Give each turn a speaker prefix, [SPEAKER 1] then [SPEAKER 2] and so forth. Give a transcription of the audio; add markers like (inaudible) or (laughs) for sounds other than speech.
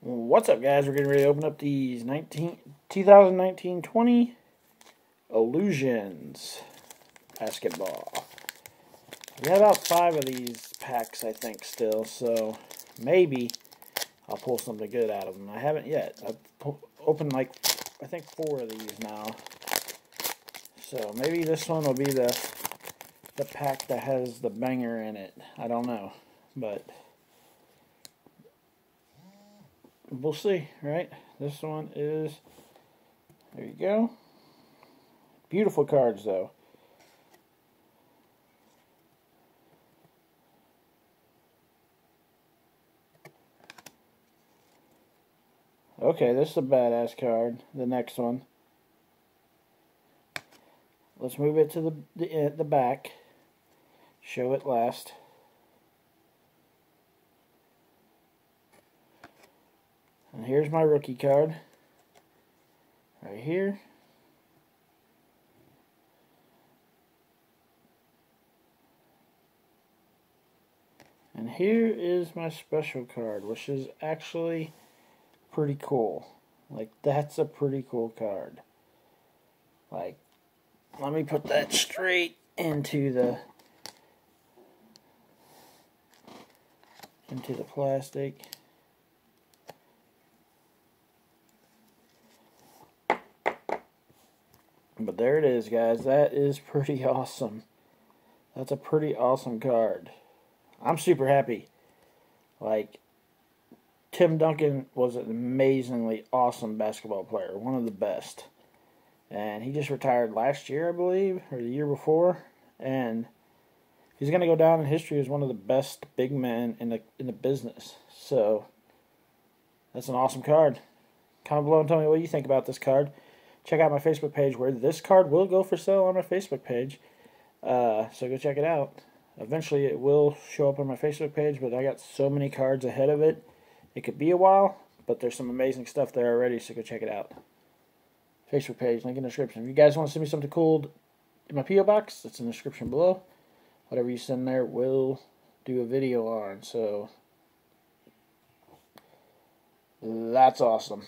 [SPEAKER 1] What's up, guys? We're getting ready to open up these 19, 2019-20 Illusions basketball. We have about five of these packs, I think, still, so maybe I'll pull something good out of them. I haven't yet. I've opened, like, I think four of these now. So maybe this one will be the, the pack that has the banger in it. I don't know, but we'll see, right? This one is, there you go. Beautiful cards, though. Okay, this is a badass card. The next one. Let's move it to the the, uh, the back. Show it last. And here's my rookie card. Right here. And here is my special card, which is actually pretty cool. Like, that's a pretty cool card. Like, let me put that straight into the into the plastic. But there it is, guys. That is pretty (laughs) awesome. That's a pretty awesome card. I'm super happy. Like, Tim Duncan was an amazingly awesome basketball player, one of the best. And he just retired last year, I believe, or the year before. And he's going to go down in history as one of the best big men in the in the business. So that's an awesome card. Comment below and tell me what you think about this card. Check out my Facebook page where this card will go for sale on my Facebook page. Uh, so go check it out. Eventually it will show up on my Facebook page, but I got so many cards ahead of it it could be a while, but there's some amazing stuff there already, so go check it out. Facebook page, link in the description. If you guys want to send me something cool in my P.O. box, that's in the description below. Whatever you send there, we'll do a video on. So, that's awesome.